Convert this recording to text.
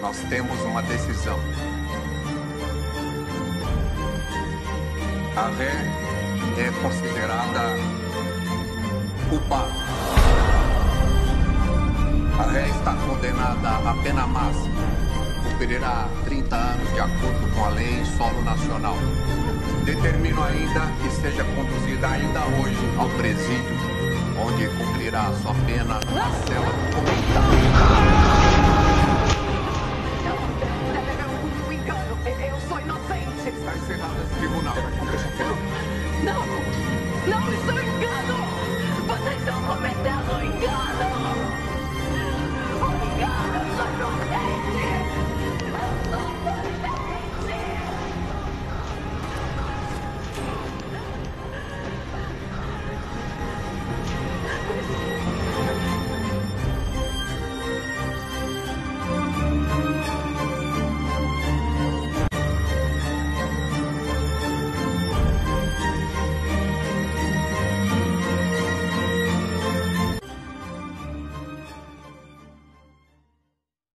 nós temos uma decisão. A ré é considerada culpada. A ré está condenada à pena máxima. Cumprirá 30 anos de acordo com a lei solo nacional. Determino ainda que seja conduzida ainda hoje ao presídio, onde cumprirá sua pena na cela do. tribunal. No, no soy